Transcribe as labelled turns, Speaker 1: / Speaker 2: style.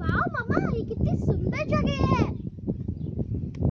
Speaker 1: वाह मामा ये कितनी सुंदर जगह है